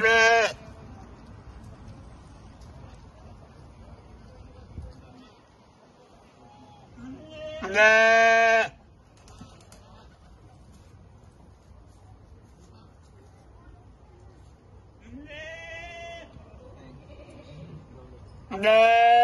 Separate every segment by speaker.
Speaker 1: không ra
Speaker 2: ra ra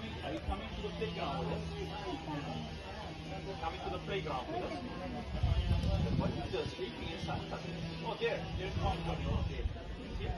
Speaker 2: coming? Are you coming to the playground with us? Coming to the playground with us? you the sleeping inside? Oh, there. There's one coming. Oh, there. You see?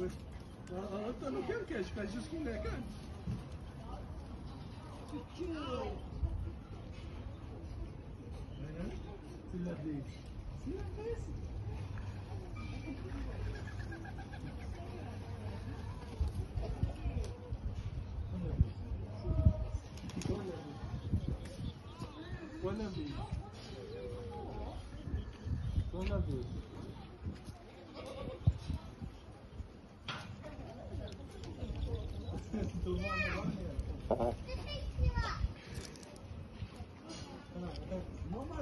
Speaker 2: Eu
Speaker 3: não quero que a gente faça isso com o cara. Olha a Olha a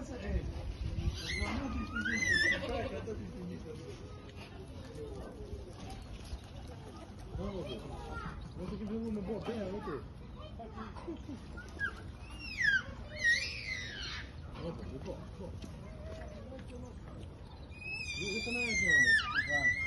Speaker 3: Vou ter que ver uma boa pena, vou ter. Opa, opa, opa. Isso não é, meu amor.